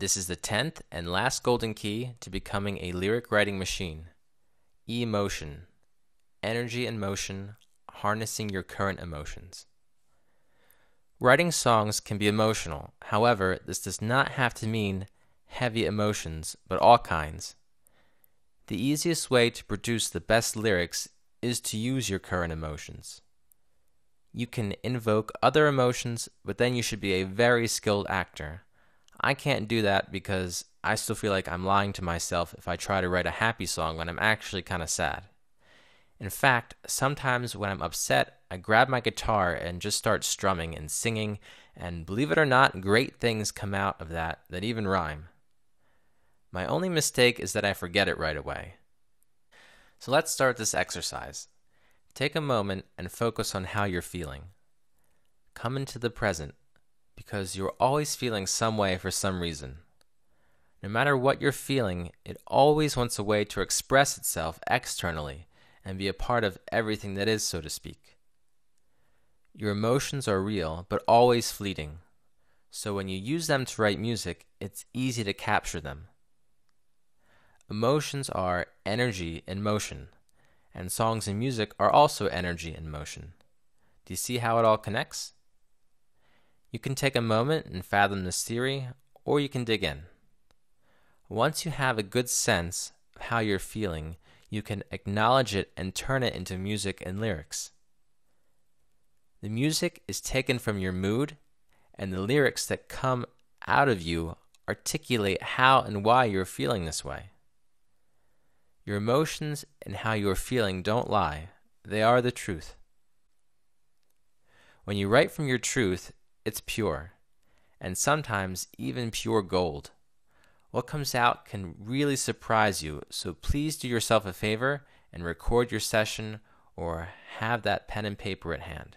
This is the 10th and last golden key to becoming a lyric writing machine. Emotion. Energy and motion, harnessing your current emotions. Writing songs can be emotional. However, this does not have to mean heavy emotions, but all kinds. The easiest way to produce the best lyrics is to use your current emotions. You can invoke other emotions, but then you should be a very skilled actor. I can't do that because I still feel like I'm lying to myself if I try to write a happy song when I'm actually kind of sad. In fact, sometimes when I'm upset, I grab my guitar and just start strumming and singing, and believe it or not, great things come out of that that even rhyme. My only mistake is that I forget it right away. So let's start this exercise. Take a moment and focus on how you're feeling. Come into the present because you're always feeling some way for some reason. No matter what you're feeling, it always wants a way to express itself externally and be a part of everything that is, so to speak. Your emotions are real, but always fleeting. So when you use them to write music, it's easy to capture them. Emotions are energy in motion, and songs and music are also energy in motion. Do you see how it all connects? You can take a moment and fathom this theory, or you can dig in. Once you have a good sense of how you're feeling, you can acknowledge it and turn it into music and lyrics. The music is taken from your mood, and the lyrics that come out of you articulate how and why you're feeling this way. Your emotions and how you are feeling don't lie, they are the truth. When you write from your truth, it's pure, and sometimes even pure gold. What comes out can really surprise you, so please do yourself a favor and record your session or have that pen and paper at hand.